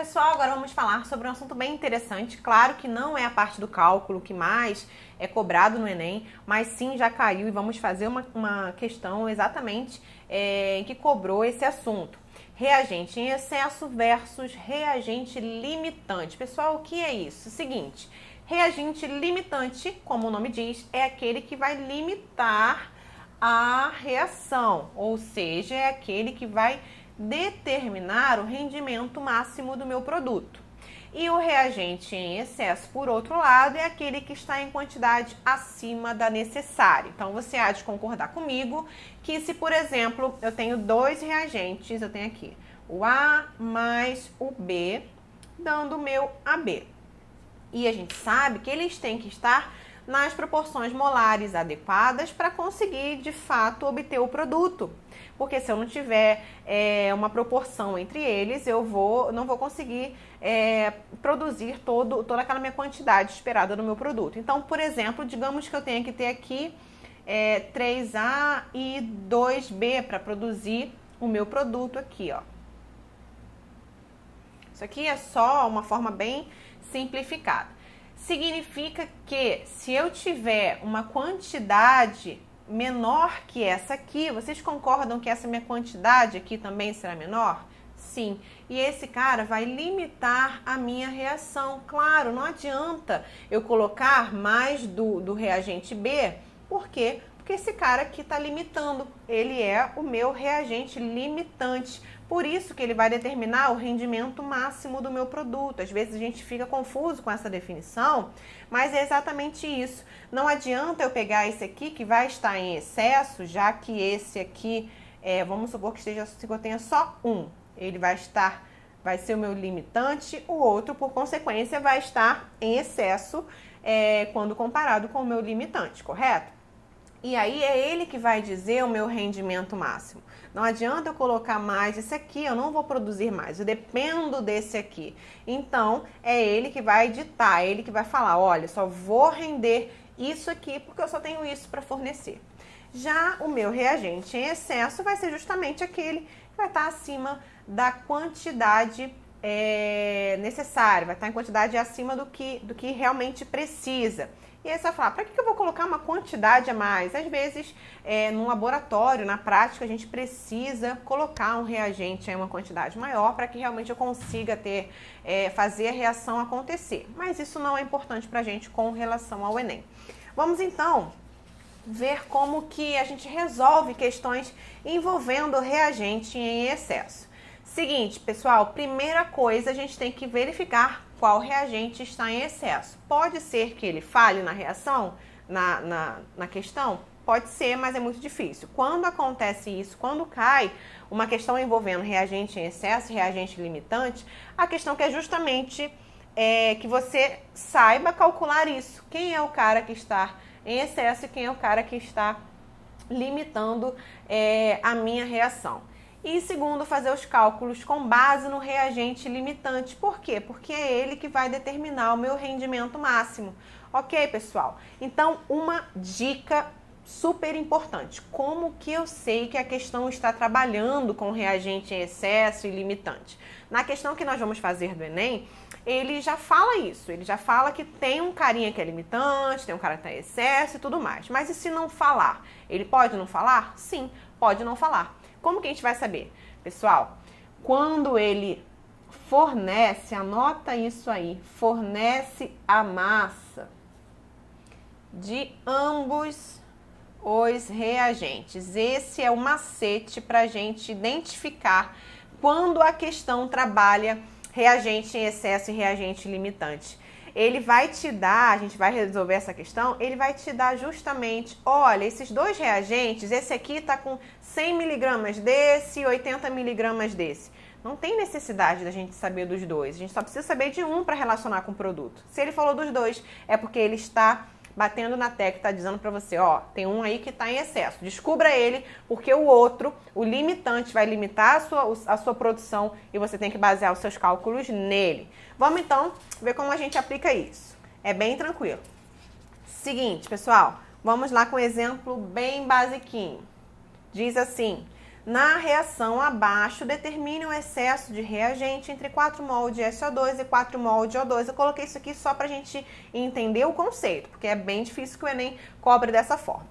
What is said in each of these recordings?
Pessoal, agora vamos falar sobre um assunto bem interessante. Claro que não é a parte do cálculo que mais é cobrado no Enem, mas sim já caiu e vamos fazer uma, uma questão exatamente é, que cobrou esse assunto. Reagente em excesso versus reagente limitante. Pessoal, o que é isso? Seguinte, reagente limitante, como o nome diz, é aquele que vai limitar a reação, ou seja, é aquele que vai determinar o rendimento máximo do meu produto. E o reagente em excesso, por outro lado, é aquele que está em quantidade acima da necessária. Então, você há de concordar comigo que se, por exemplo, eu tenho dois reagentes, eu tenho aqui o A mais o B, dando o meu AB. E a gente sabe que eles têm que estar nas proporções molares adequadas para conseguir de fato obter o produto. Porque se eu não tiver é, uma proporção entre eles, eu vou, não vou conseguir é, produzir todo, toda aquela minha quantidade esperada no meu produto. Então, por exemplo, digamos que eu tenha que ter aqui é, 3A e 2B para produzir o meu produto aqui, ó. Isso aqui é só uma forma bem simplificada significa que se eu tiver uma quantidade menor que essa aqui, vocês concordam que essa minha quantidade aqui também será menor? Sim. E esse cara vai limitar a minha reação. Claro, não adianta eu colocar mais do, do reagente B, por quê? Porque esse cara aqui está limitando. Ele é o meu reagente limitante. Por isso que ele vai determinar o rendimento máximo do meu produto. Às vezes a gente fica confuso com essa definição, mas é exatamente isso. Não adianta eu pegar esse aqui que vai estar em excesso, já que esse aqui, é, vamos supor que esteja, se eu tenha só um, ele vai estar, vai ser o meu limitante, o outro, por consequência, vai estar em excesso é, quando comparado com o meu limitante, correto? E aí é ele que vai dizer o meu rendimento máximo. Não adianta eu colocar mais esse aqui, eu não vou produzir mais, eu dependo desse aqui. Então, é ele que vai ditar, é ele que vai falar, olha, só vou render isso aqui porque eu só tenho isso para fornecer. Já o meu reagente em excesso vai ser justamente aquele que vai estar acima da quantidade é, necessária, vai estar em quantidade acima do que, do que realmente precisa. E aí você vai falar, para que eu vou colocar uma quantidade a mais? Às vezes, é, laboratório, na prática, a gente precisa colocar um reagente em uma quantidade maior para que realmente eu consiga ter, é, fazer a reação acontecer. Mas isso não é importante para a gente com relação ao Enem. Vamos então ver como que a gente resolve questões envolvendo reagente em excesso. Seguinte, pessoal, primeira coisa a gente tem que verificar qual reagente está em excesso. Pode ser que ele falhe na reação, na, na, na questão? Pode ser, mas é muito difícil. Quando acontece isso, quando cai uma questão envolvendo reagente em excesso, reagente limitante, a questão que é justamente é, que você saiba calcular isso. Quem é o cara que está em excesso e quem é o cara que está limitando é, a minha reação. E segundo, fazer os cálculos com base no reagente limitante. Por quê? Porque é ele que vai determinar o meu rendimento máximo. Ok, pessoal? Então, uma dica super importante. Como que eu sei que a questão está trabalhando com reagente em excesso e limitante? Na questão que nós vamos fazer do Enem, ele já fala isso. Ele já fala que tem um carinha que é limitante, tem um cara que está em excesso e tudo mais. Mas e se não falar? Ele pode não falar? Sim, pode não falar. Como que a gente vai saber? Pessoal, quando ele fornece, anota isso aí, fornece a massa de ambos os reagentes. Esse é o macete para a gente identificar quando a questão trabalha reagente em excesso e reagente limitante ele vai te dar, a gente vai resolver essa questão, ele vai te dar justamente, olha, esses dois reagentes, esse aqui está com 100 miligramas desse e 80 miligramas desse. Não tem necessidade da gente saber dos dois, a gente só precisa saber de um para relacionar com o produto. Se ele falou dos dois, é porque ele está batendo na tecla, está dizendo para você, ó, tem um aí que está em excesso. Descubra ele, porque o outro, o limitante, vai limitar a sua, a sua produção e você tem que basear os seus cálculos nele. Vamos então ver como a gente aplica isso. É bem tranquilo. Seguinte, pessoal, vamos lá com um exemplo bem basiquinho. Diz assim: Na reação abaixo, determine o excesso de reagente entre 4 mol de SO2 e 4 mol de O2. Eu coloquei isso aqui só para a gente entender o conceito, porque é bem difícil que o Enem cobre dessa forma.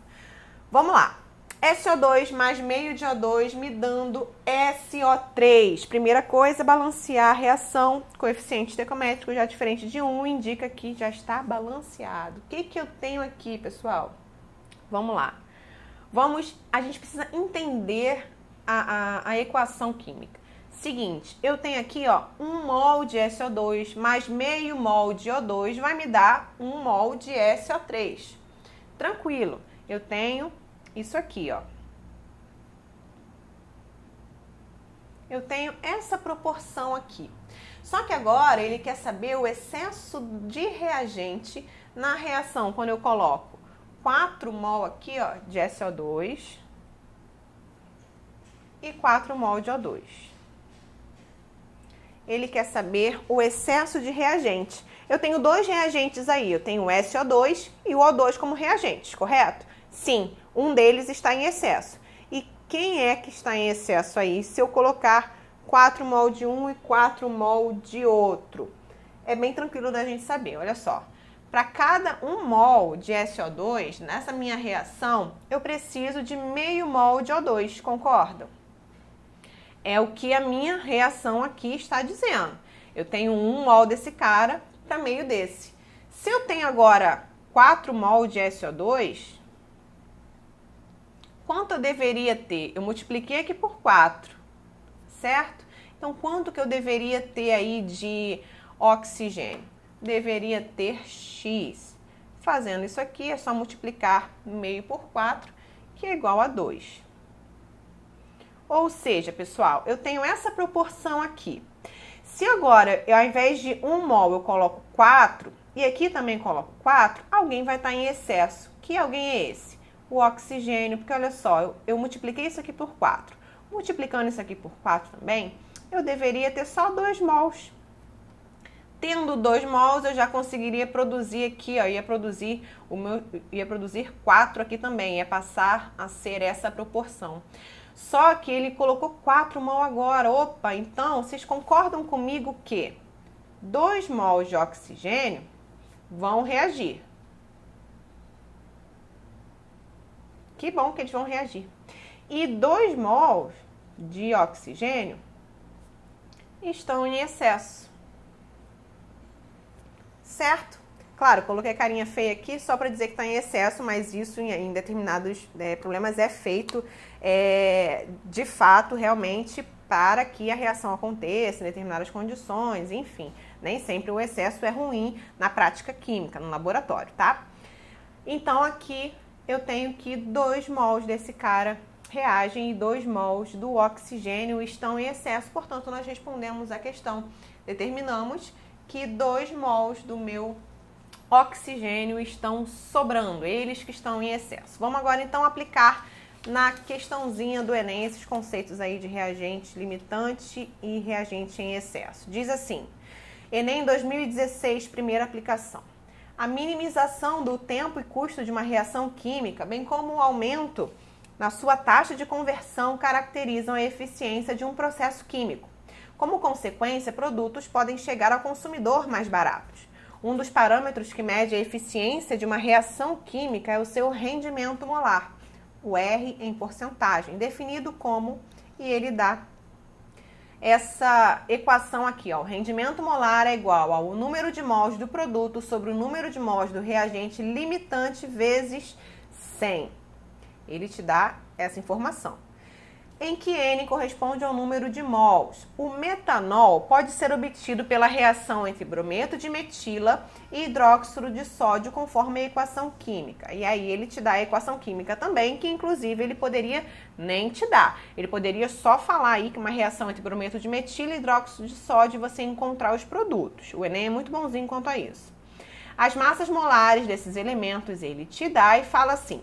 Vamos lá. SO2 mais meio de O2 me dando SO3. Primeira coisa, balancear a reação. Coeficiente estequiométrico já diferente de 1 indica que já está balanceado. O que, que eu tenho aqui, pessoal? Vamos lá. Vamos, a gente precisa entender a, a, a equação química. Seguinte, eu tenho aqui ó, 1 mol de SO2 mais meio mol de O2 vai me dar 1 mol de SO3. Tranquilo, eu tenho isso aqui, ó. Eu tenho essa proporção aqui. Só que agora ele quer saber o excesso de reagente na reação, quando eu coloco 4 mol aqui, ó, de SO2 e 4 mol de O2. Ele quer saber o excesso de reagente. Eu tenho dois reagentes aí, eu tenho o SO2 e o O2 como reagentes, correto? Sim, um deles está em excesso. E quem é que está em excesso aí se eu colocar 4 mol de um e 4 mol de outro? É bem tranquilo da gente saber, olha só. Para cada 1 mol de SO2, nessa minha reação, eu preciso de meio mol de O2, concordam? É o que a minha reação aqui está dizendo. Eu tenho 1 mol desse cara para meio desse. Se eu tenho agora 4 mol de SO2, quanto eu deveria ter? Eu multipliquei aqui por 4, certo? Então, quanto que eu deveria ter aí de oxigênio? Deveria ter X. Fazendo isso aqui, é só multiplicar meio por 4, que é igual a 2. Ou seja, pessoal, eu tenho essa proporção aqui. Se agora, eu, ao invés de 1 mol, eu coloco 4, e aqui também coloco 4, alguém vai estar em excesso. Que alguém é esse? o oxigênio, porque olha só, eu, eu multipliquei isso aqui por 4. Multiplicando isso aqui por 4 também, eu deveria ter só 2 mols. Tendo 2 mols, eu já conseguiria produzir aqui, ó, ia produzir o meu, ia produzir 4 aqui também, ia passar a ser essa proporção. Só que ele colocou 4 mol agora. Opa, então vocês concordam comigo que 2 mols de oxigênio vão reagir. Que bom que eles vão reagir. E 2 mols de oxigênio estão em excesso. Certo? Claro, coloquei a carinha feia aqui só para dizer que está em excesso, mas isso em, em determinados é, problemas é feito é, de fato, realmente, para que a reação aconteça em determinadas condições, enfim. Nem sempre o excesso é ruim na prática química, no laboratório, tá? Então, aqui eu tenho que 2 mols desse cara reagem e 2 mols do oxigênio estão em excesso, portanto, nós respondemos a questão. Determinamos que 2 mols do meu oxigênio estão sobrando, eles que estão em excesso. Vamos agora então aplicar na questãozinha do Enem esses conceitos aí de reagente limitante e reagente em excesso. Diz assim: Enem 2016, primeira aplicação a minimização do tempo e custo de uma reação química, bem como o aumento na sua taxa de conversão, caracterizam a eficiência de um processo químico. Como consequência, produtos podem chegar ao consumidor mais baratos. Um dos parâmetros que mede a eficiência de uma reação química é o seu rendimento molar, o R em porcentagem, definido como, e ele dá essa equação aqui, ó, o rendimento molar é igual ao número de mols do produto sobre o número de mols do reagente limitante vezes 100. Ele te dá essa informação em que N corresponde ao número de mols. O metanol pode ser obtido pela reação entre brometo de metila e hidróxido de sódio, conforme a equação química. E aí ele te dá a equação química também, que inclusive ele poderia nem te dar. Ele poderia só falar aí que uma reação entre brometo de metila e hidróxido de sódio você encontrar os produtos. O Enem é muito bonzinho quanto a isso. As massas molares desses elementos ele te dá e fala assim: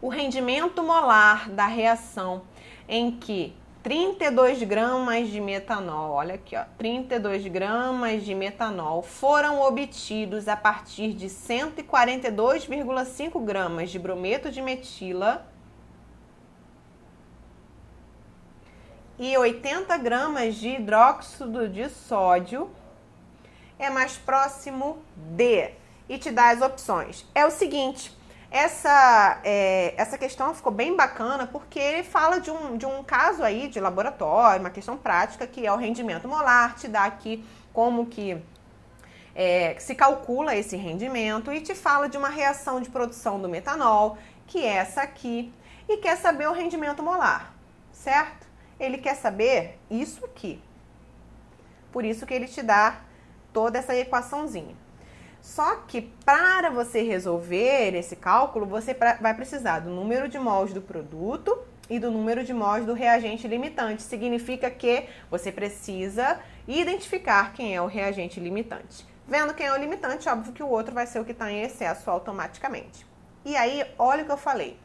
o rendimento molar da reação em que 32 gramas de metanol, olha aqui, ó, 32 gramas de metanol foram obtidos a partir de 142,5 gramas de brometo de metila e 80 gramas de hidróxido de sódio é mais próximo de? E te dá as opções. É o seguinte, essa, é, essa questão ficou bem bacana porque ele fala de um, de um caso aí de laboratório, uma questão prática, que é o rendimento molar, te dá aqui como que é, se calcula esse rendimento e te fala de uma reação de produção do metanol, que é essa aqui, e quer saber o rendimento molar, certo? Ele quer saber isso aqui. Por isso que ele te dá toda essa equaçãozinha. Só que para você resolver esse cálculo, você vai precisar do número de mols do produto e do número de mols do reagente limitante. Significa que você precisa identificar quem é o reagente limitante. Vendo quem é o limitante, óbvio que o outro vai ser o que está em excesso automaticamente. E aí, olha o que eu falei.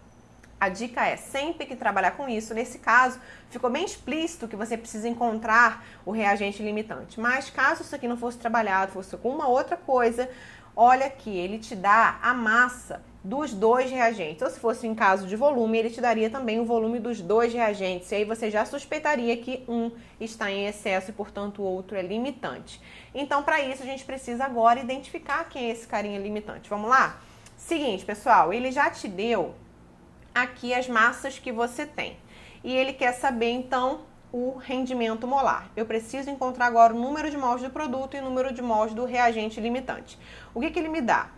A dica é sempre que trabalhar com isso, nesse caso, ficou bem explícito que você precisa encontrar o reagente limitante. Mas caso isso aqui não fosse trabalhado, fosse alguma outra coisa, olha aqui, ele te dá a massa dos dois reagentes. Ou se fosse em caso de volume, ele te daria também o volume dos dois reagentes. E aí você já suspeitaria que um está em excesso e, portanto, o outro é limitante. Então, para isso, a gente precisa agora identificar quem é esse carinha limitante. Vamos lá? Seguinte, pessoal, ele já te deu aqui as massas que você tem. E ele quer saber então o rendimento molar. Eu preciso encontrar agora o número de mols do produto e o número de mols do reagente limitante. O que, que ele me dá?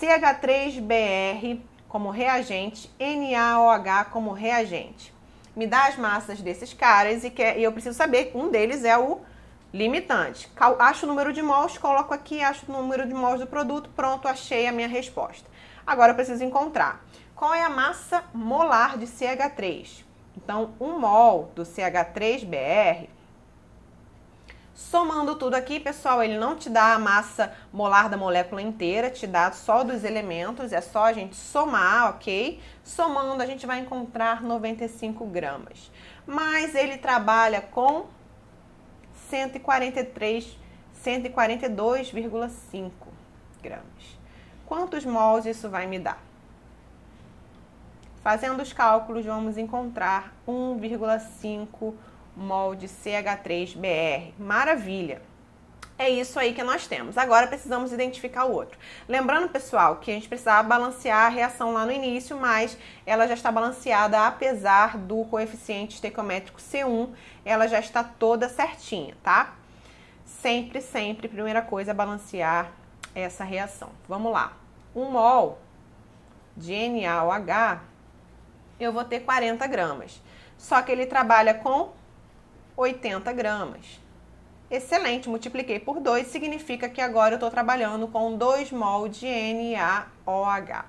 CH3BR como reagente, NaOH como reagente. Me dá as massas desses caras e, quer, e eu preciso saber que um deles é o limitante. Acho o número de mols, coloco aqui, acho o número de mols do produto, pronto, achei a minha resposta. Agora eu preciso encontrar qual é a massa molar de CH3? Então, 1 mol do CH3BR, somando tudo aqui, pessoal, ele não te dá a massa molar da molécula inteira, te dá só dos elementos, é só a gente somar, ok? Somando, a gente vai encontrar 95 gramas. Mas ele trabalha com 143, 142,5 gramas. Quantos mols isso vai me dar? Fazendo os cálculos, vamos encontrar 1,5 mol de CH3BR. Maravilha! É isso aí que nós temos. Agora precisamos identificar o outro. Lembrando, pessoal, que a gente precisava balancear a reação lá no início, mas ela já está balanceada apesar do coeficiente estequiométrico C1, ela já está toda certinha, tá? Sempre, sempre, primeira coisa, balancear essa reação. Vamos lá. 1 mol de NaOH eu vou ter 40 gramas. Só que ele trabalha com 80 gramas. Excelente, multipliquei por 2, significa que agora eu estou trabalhando com 2 mol de NaOH.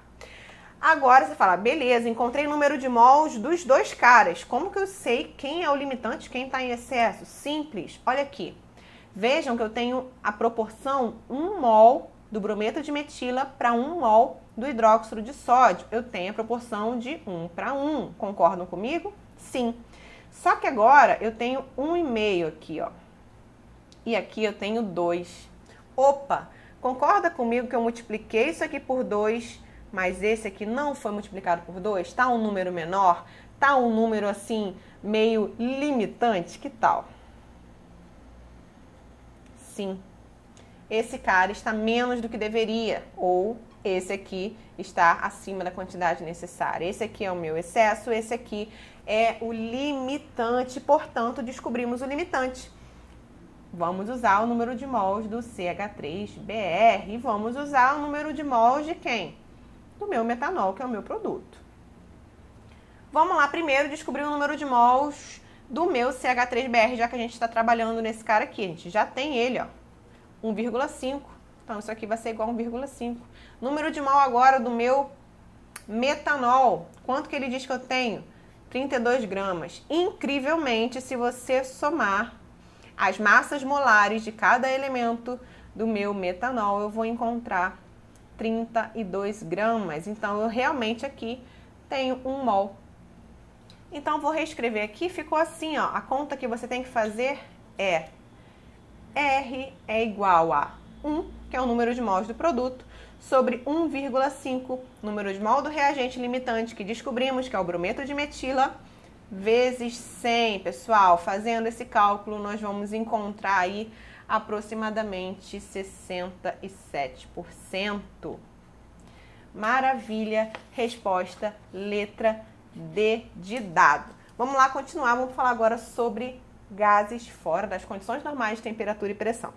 Agora você fala, beleza, encontrei o número de mols dos dois caras. Como que eu sei quem é o limitante, quem está em excesso? Simples, olha aqui. Vejam que eu tenho a proporção 1 mol do brometo de metila para 1 mol do hidróxido de sódio. Eu tenho a proporção de 1 para 1. Concordam comigo? Sim. Só que agora eu tenho 1,5 aqui, ó. E aqui eu tenho 2. Opa! Concorda comigo que eu multipliquei isso aqui por 2, mas esse aqui não foi multiplicado por 2? Tá um número menor? Tá um número assim meio limitante? Que tal? Sim esse cara está menos do que deveria, ou esse aqui está acima da quantidade necessária. Esse aqui é o meu excesso, esse aqui é o limitante, portanto, descobrimos o limitante. Vamos usar o número de mols do CH3BR e vamos usar o número de mols de quem? Do meu metanol, que é o meu produto. Vamos lá primeiro descobrir o número de mols do meu CH3BR, já que a gente está trabalhando nesse cara aqui. A gente já tem ele, ó. 1,5. Então, isso aqui vai ser igual a 1,5. Número de mol agora do meu metanol. Quanto que ele diz que eu tenho? 32 gramas. Incrivelmente, se você somar as massas molares de cada elemento do meu metanol, eu vou encontrar 32 gramas. Então, eu realmente aqui tenho 1 mol. Então, vou reescrever aqui. Ficou assim, ó. A conta que você tem que fazer é R é igual a 1, que é o número de mols do produto, sobre 1,5, número de mol do reagente limitante que descobrimos, que é o brometo de metila, vezes 100, pessoal. Fazendo esse cálculo, nós vamos encontrar aí aproximadamente 67%. Maravilha, resposta letra D de dado. Vamos lá continuar, vamos falar agora sobre gases fora das condições normais de temperatura e pressão.